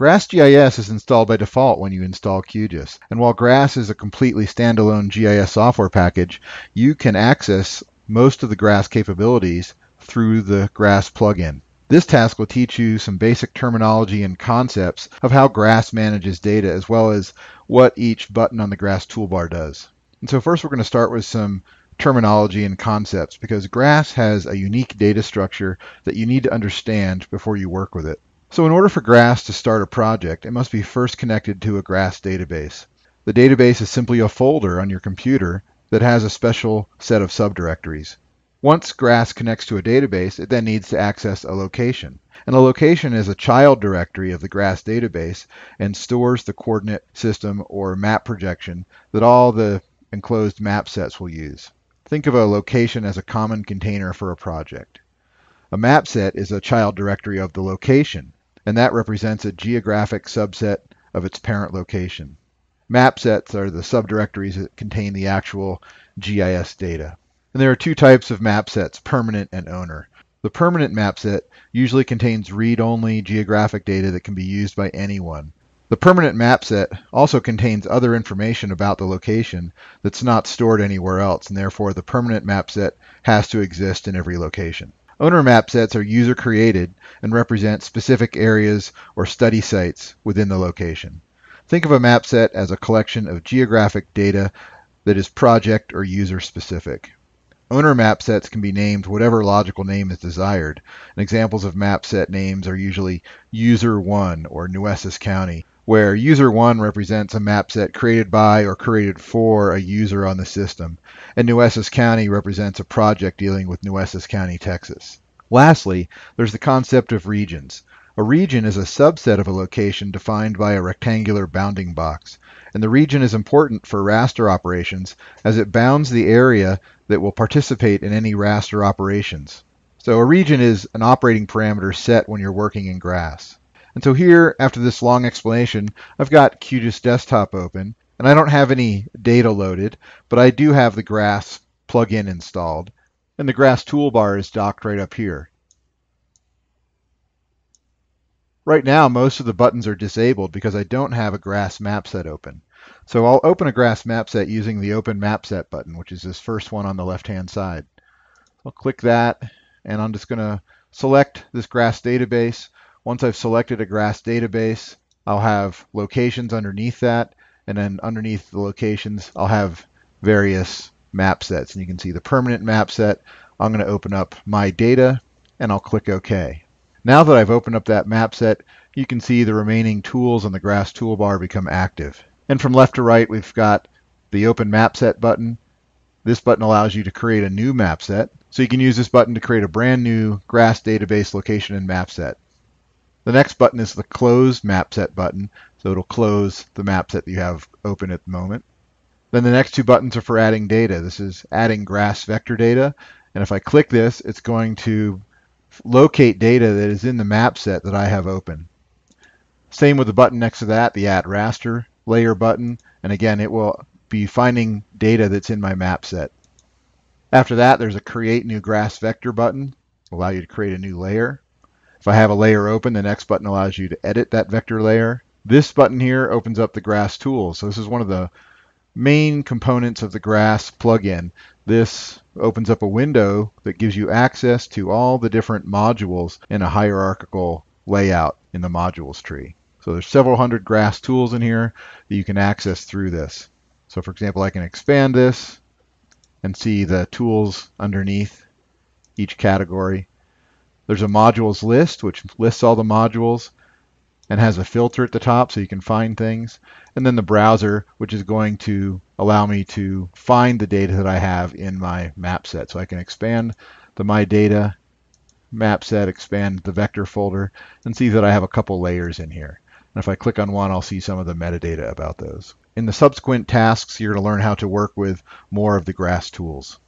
GrassGIS is installed by default when you install QGIS. And while Grass is a completely standalone GIS software package, you can access most of the Grass capabilities through the Grass plugin. This task will teach you some basic terminology and concepts of how Grass manages data as well as what each button on the Grass toolbar does. And so first we're going to start with some terminology and concepts because Grass has a unique data structure that you need to understand before you work with it. So in order for Grass to start a project, it must be first connected to a Grass database. The database is simply a folder on your computer that has a special set of subdirectories. Once Grass connects to a database, it then needs to access a location. And a location is a child directory of the Grass database and stores the coordinate system or map projection that all the enclosed map sets will use. Think of a location as a common container for a project. A map set is a child directory of the location, and that represents a geographic subset of its parent location. Map sets are the subdirectories that contain the actual GIS data. And there are two types of map sets, permanent and owner. The permanent map set usually contains read-only geographic data that can be used by anyone. The permanent map set also contains other information about the location that's not stored anywhere else, and therefore the permanent map set has to exist in every location. Owner map sets are user created and represent specific areas or study sites within the location. Think of a map set as a collection of geographic data that is project or user specific. Owner map sets can be named whatever logical name is desired. And examples of map set names are usually user1 or Nueces County, where user1 represents a map set created by or created for a user on the system, and Nueces County represents a project dealing with Nueces County, Texas. Lastly, there's the concept of regions. A region is a subset of a location defined by a rectangular bounding box, and the region is important for raster operations as it bounds the area that will participate in any raster operations. So a region is an operating parameter set when you're working in GRASS. And so here, after this long explanation, I've got QGIS Desktop open, and I don't have any data loaded, but I do have the GRASS plugin installed, and the GRASS toolbar is docked right up here. Right now, most of the buttons are disabled because I don't have a GRASS map set open. So I'll open a GRASS map set using the Open Map Set button, which is this first one on the left-hand side. I'll click that, and I'm just going to select this GRASS database. Once I've selected a GRASS database, I'll have locations underneath that, and then underneath the locations, I'll have various map sets. And you can see the permanent map set. I'm going to open up My Data, and I'll click OK. Now that I've opened up that map set, you can see the remaining tools on the GRASS toolbar become active. And from left to right, we've got the Open Map Set button. This button allows you to create a new map set. So you can use this button to create a brand new GRASS database location and map set. The next button is the Close Map Set button, so it'll close the map set that you have open at the moment. Then the next two buttons are for adding data. This is adding GRASS vector data, and if I click this, it's going to locate data that is in the map set that I have open. Same with the button next to that, the Add Raster layer button, and again, it will be finding data that's in my map set. After that, there's a Create New GRASS Vector button, allow you to create a new layer. If I have a layer open, the next button allows you to edit that vector layer. This button here opens up the GRASS tools. So this is one of the main components of the GRASS plugin. This opens up a window that gives you access to all the different modules in a hierarchical layout in the modules tree. So there's several hundred GRASS tools in here that you can access through this. So for example, I can expand this and see the tools underneath each category. There's a modules list, which lists all the modules and has a filter at the top so you can find things. And then the browser, which is going to allow me to find the data that I have in my map set. So I can expand the My Data map set, expand the vector folder, and see that I have a couple layers in here. And if I click on one, I'll see some of the metadata about those. In the subsequent tasks, you're going to learn how to work with more of the GRASS tools.